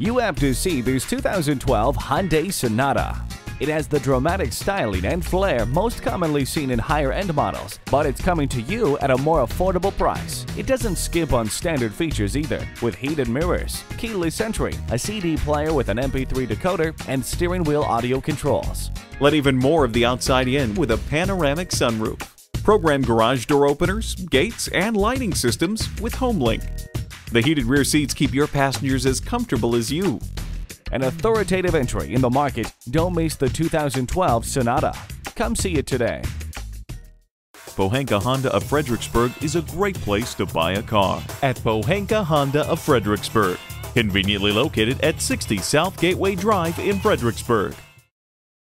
You have to see this 2012 Hyundai Sonata. It has the dramatic styling and flair most commonly seen in higher-end models, but it's coming to you at a more affordable price. It doesn't skip on standard features either, with heated mirrors, keyless entry, a CD player with an MP3 decoder, and steering wheel audio controls. Let even more of the outside in with a panoramic sunroof. Program garage door openers, gates, and lighting systems with HomeLink. The heated rear seats keep your passengers as comfortable as you. An authoritative entry in the market, don't miss the 2012 Sonata. Come see it today. Pohanka Honda of Fredericksburg is a great place to buy a car. At Pohanka Honda of Fredericksburg, conveniently located at 60 South Gateway Drive in Fredericksburg.